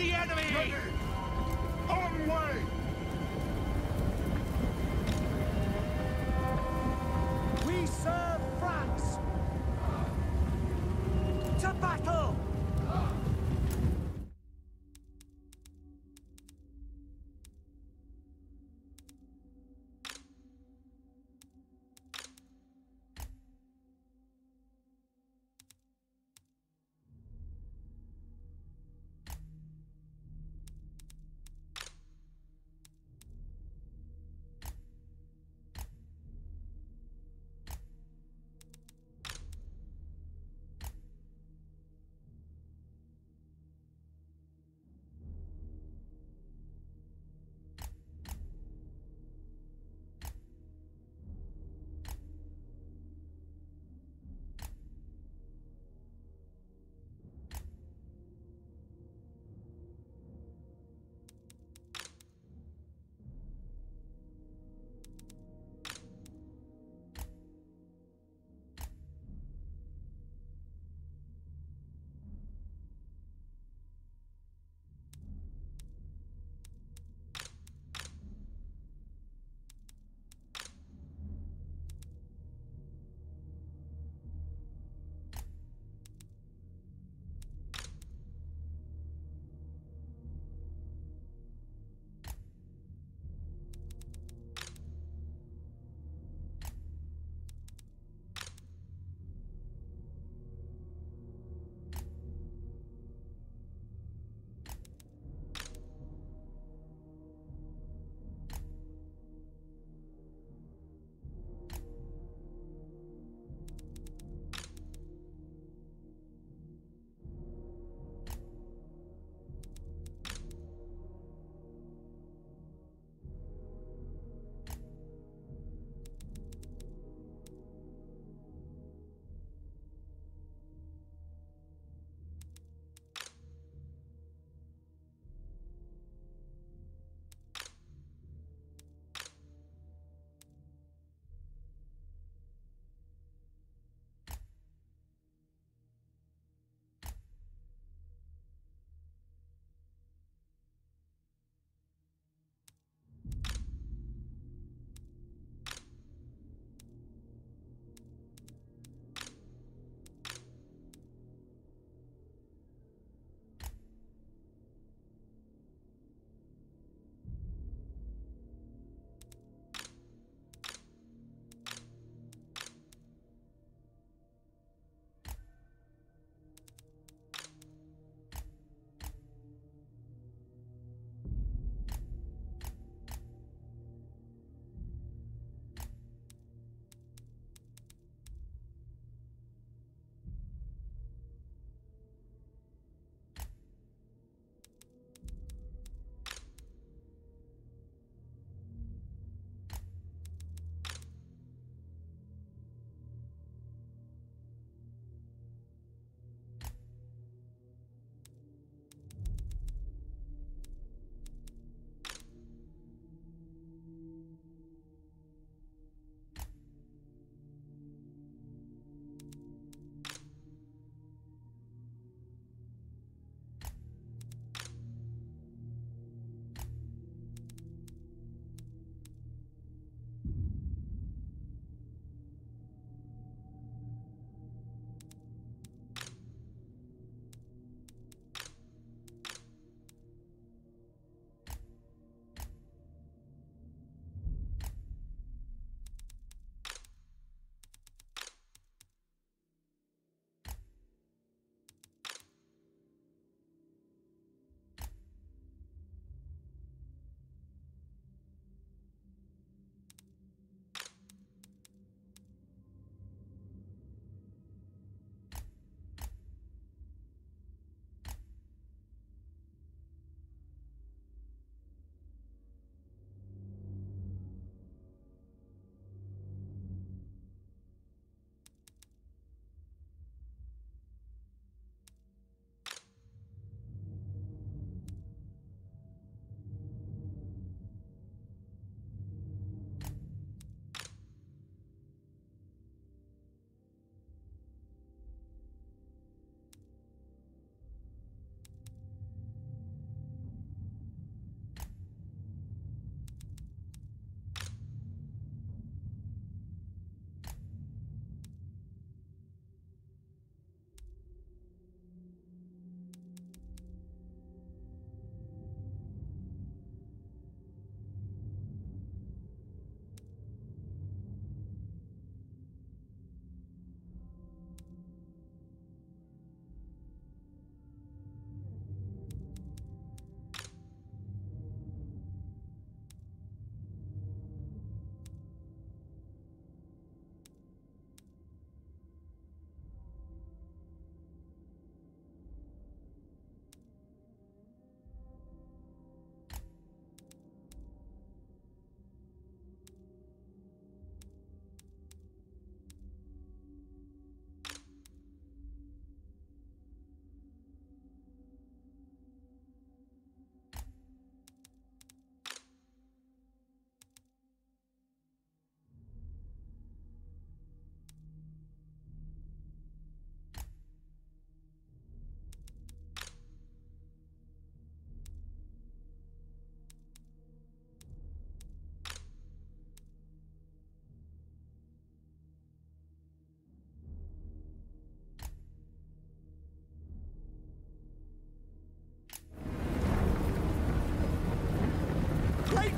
the enemy! On way!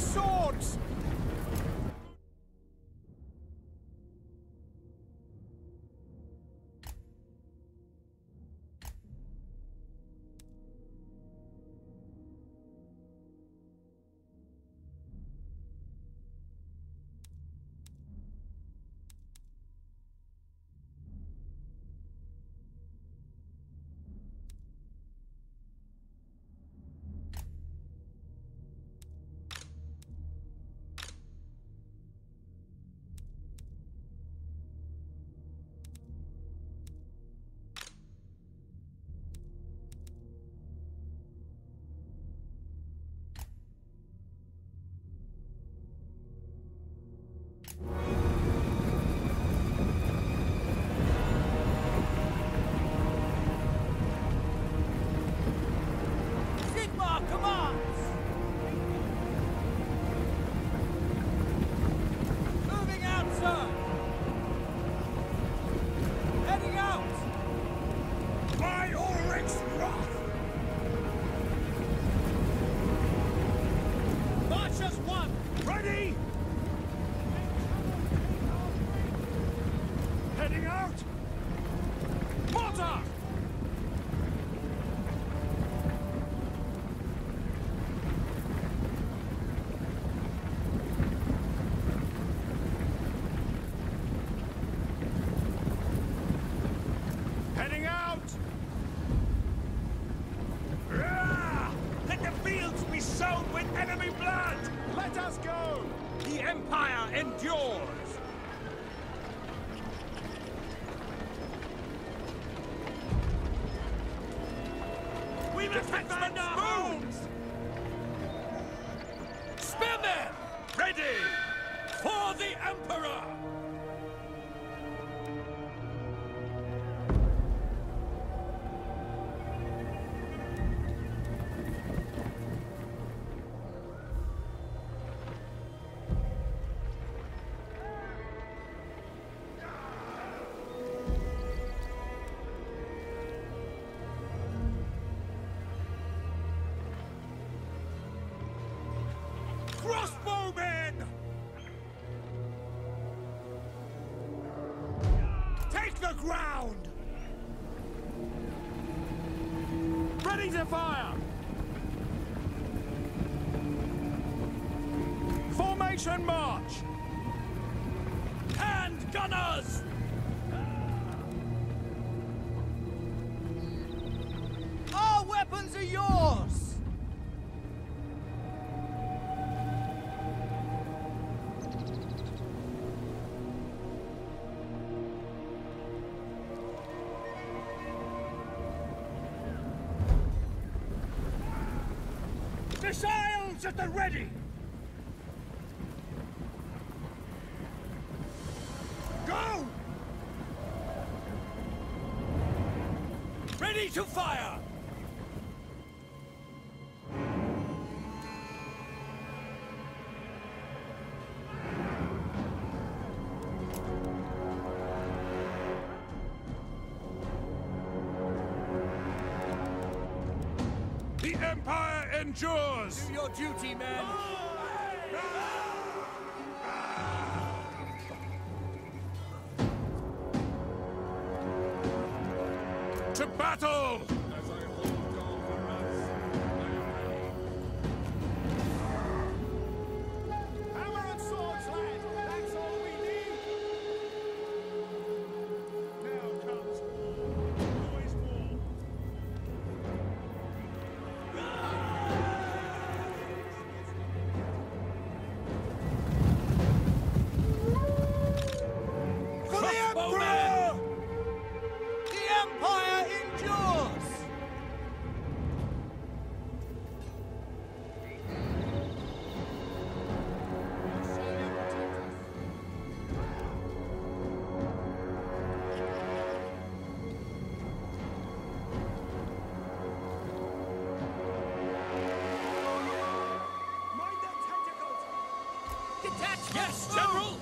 swords! crossbowmen! Take the ground! Ready to fire! Formation march! Hand gunners! Our weapons are yours! to fire! The Empire endures! Do your duty, man. Oh! Ah! Yes, General!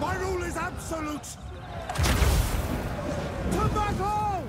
My rule is absolute! To battle!